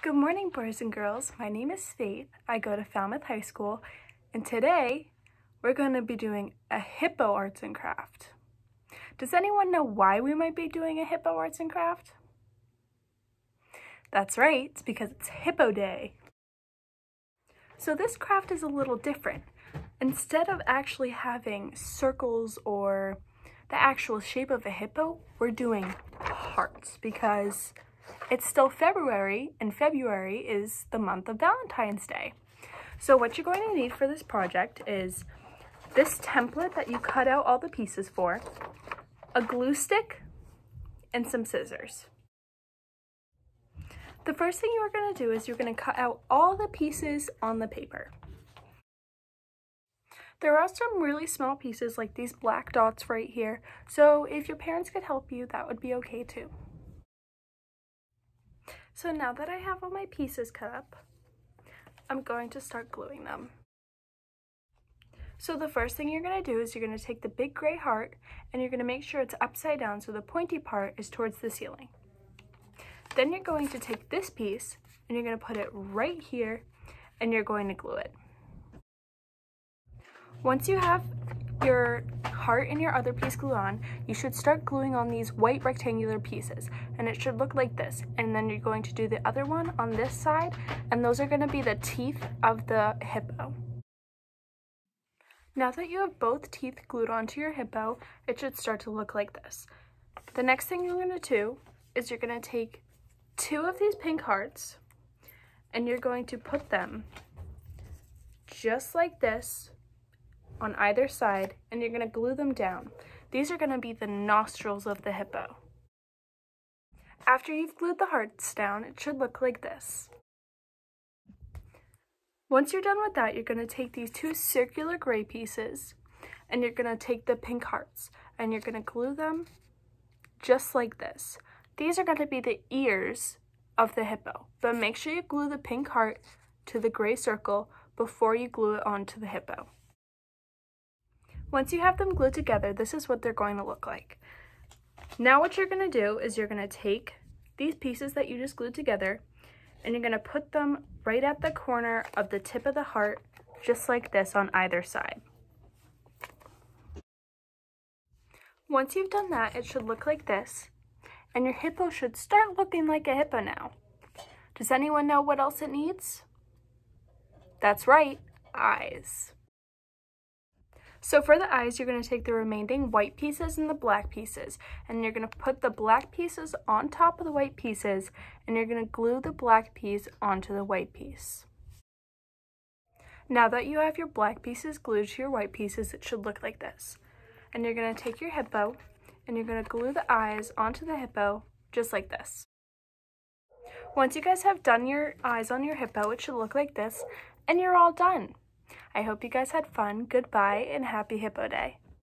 Good morning, boys and girls. My name is Faith. I go to Falmouth High School, and today we're going to be doing a hippo arts and craft. Does anyone know why we might be doing a hippo arts and craft? That's right, it's because it's Hippo Day. So this craft is a little different. Instead of actually having circles or the actual shape of a hippo, we're doing hearts because it's still February, and February is the month of Valentine's Day. So what you're going to need for this project is this template that you cut out all the pieces for, a glue stick, and some scissors. The first thing you're going to do is you're going to cut out all the pieces on the paper. There are some really small pieces like these black dots right here, so if your parents could help you, that would be okay too. So now that I have all my pieces cut up, I'm going to start gluing them. So the first thing you're going to do is you're going to take the big gray heart and you're going to make sure it's upside down so the pointy part is towards the ceiling. Then you're going to take this piece and you're going to put it right here and you're going to glue it. Once you have your heart and your other piece glued on, you should start gluing on these white rectangular pieces. And it should look like this. And then you're going to do the other one on this side. And those are going to be the teeth of the hippo. Now that you have both teeth glued onto your hippo, it should start to look like this. The next thing you're going to do is you're going to take two of these pink hearts and you're going to put them just like this on either side and you're going to glue them down. These are going to be the nostrils of the hippo. After you've glued the hearts down, it should look like this. Once you're done with that, you're going to take these two circular gray pieces and you're going to take the pink hearts and you're going to glue them just like this. These are going to be the ears of the hippo, but make sure you glue the pink heart to the gray circle before you glue it onto the hippo. Once you have them glued together, this is what they're going to look like. Now what you're going to do is you're going to take these pieces that you just glued together and you're going to put them right at the corner of the tip of the heart, just like this on either side. Once you've done that, it should look like this, and your hippo should start looking like a hippo now. Does anyone know what else it needs? That's right, eyes. So for the eyes, you're going to take the remaining white pieces and the black pieces, and you're going to put the black pieces on top of the white pieces, and you're going to glue the black piece onto the white piece. Now that you have your black pieces glued to your white pieces, it should look like this. And you're going to take your hippo, and you're going to glue the eyes onto the hippo, just like this. Once you guys have done your eyes on your hippo, it should look like this, and you're all done. I hope you guys had fun. Goodbye and happy Hippo Day.